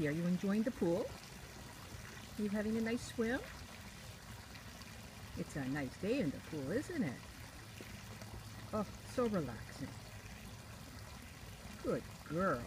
Are You enjoying the pool? Are you having a nice swim? It's a nice day in the pool, isn't it? Oh, so relaxing. Good girl.